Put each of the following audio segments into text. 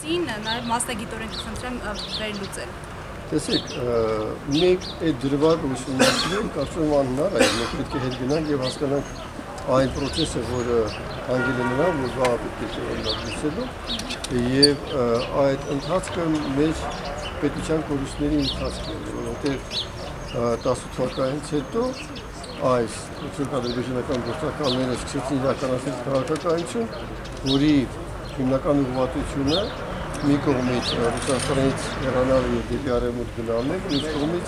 մասին նաև մասնագիտորեն կխնդրեմ վերլուծել։ Տեսեք, մենք այդ դրվագ ուսումնասիրում կարծում եմ անհնար է, մենք պետք է հետ գնանք եւ հասկանանք այն process-ը, որը հանգել է նրան, որ վաղ պետք է օրինակացնելու եւ այդ ընթացքը մեր պետության կորուստների ընթացքն է, որովհետեւ 10 թվականից հետո այս ցուցադրաբաժանական գործակալները սկսեցին իրականացնել քաղաքականություն, որի հիմնական ուղղվածությունը մի կողմից Ռուսաստանից հեռանալ եւ դեպի արևմուտք գնալն է, մյուս կողմից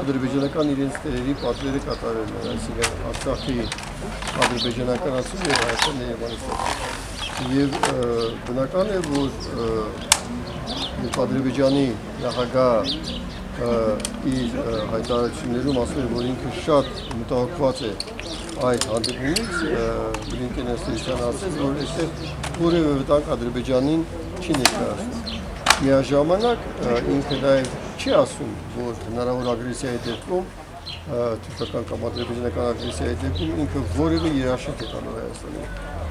ադրբեջանական իրենց տերերի պատվերը կատարելն է, այսինքն Արցախի ադրբեջանականացում եւ Հայաստանի եւ բնական է որ Ադրբեջանի նախագահ իր հայտարարություններում ասել է, որ ինքը շատ մտահոգված է այդ հանդիպումից, Բլինկենը ստիճան ասել, որ այստեղ որևէ վտանգ Ադրբեջանին չի ներկայացնում։ Միաժամանակ ինքը նաև չի ասում, որ հնարավոր ագրեսիայի դեպքում թուրքական կամ ադրբեջանական ագրեսիայի դեպքում ինքը որևէ երաշխիք է տալու Հայաստանին։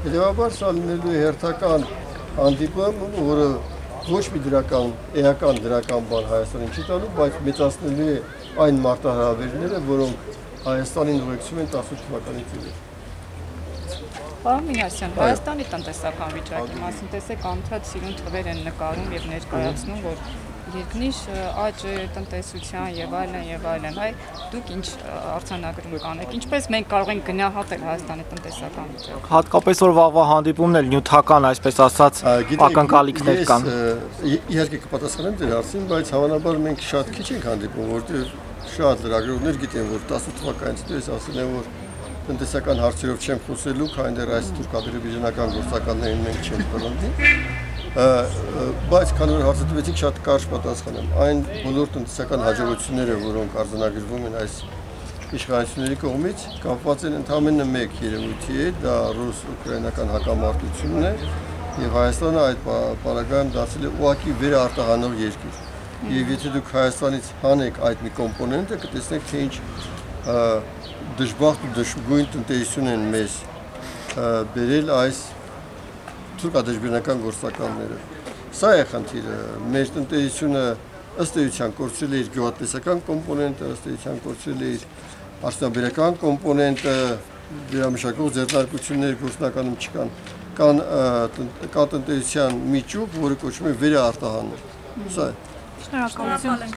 Հետևաբար սա լինելու է հերթական հանդիպում, որը ոչ մի դրական, էական դրական բան Հայաստանին չի տալու, բայց մեծացնելու է այն մարտահրավերները, որոնք Հայաստանին ուղեկցում են 18 թվականից ի վեր։ Պարոն Մինասյան, Հայաստանի տնտեսական վիճակի մասին տեսեք անդադ սիրուն թվեր են նկարում եւ ներկայացնում, որ երկնիշ աճ տնտեսության եւ այլն եւ այլն։ Այ դուք ինչ արձանագրում կանեք, ինչպես մենք կարող ենք գնահատել Հայաստանի տնտեսական վիճակը։ Հատկապես որ վաղվա հանդիպումն էլ նյութական, այսպես ասած, ակնկալիքներ կան։ Իհարկե կպատասխանեմ ձեր հարցին, բայց հավանաբար մենք շատ քիչ ենք հանդիպում, որտեղ շատ լրագրողներ գիտեն, որ 10 թվականից դուրս ասել են, որ տնտեսական հարցերով չեմ խոսելու, քանի դեռ այս թուրք-ադրբեջանական գործականներին մենք չենք բռնի բայց քանի որ հարցը տվեցիք շատ կարճ պատասխանեմ այն բոլոր տնտեսական հաջողությունները որոնք արձանագրվում են այս իշխանությունների կողմից կապված են ընդամենը մեկ երևույթի հետ դա ռուս-ուկրաինական հակամարտությունն է եւ Հայաստանը այդ պարագայում դարձել է ուղակի վերարտահանող երկիր եւ եթե դուք Հայաստանից հանեք այդ մի կոմպոնենտը կտեսնեք թե ինչ դժբախտ ու դժգույն տնտեսություն են մեզ բերել այս թուրք-ադրբեջանական գործականները։ Սա է խնդիրը։ Մեր տնտեսությունը ըստ էության կորցրել է իր գյուղատնտեսական կոմպոնենտը, ըստ էության կորցրել է իր արդյունաբերական կոմպոնենտը, վերամշակող ձեռնարկություններ գործնականում չկան։ Կան կա տնտեսության միջուկ, որը կոչվում է վերարտահանում։ Սա է։ Շնորհակալություն։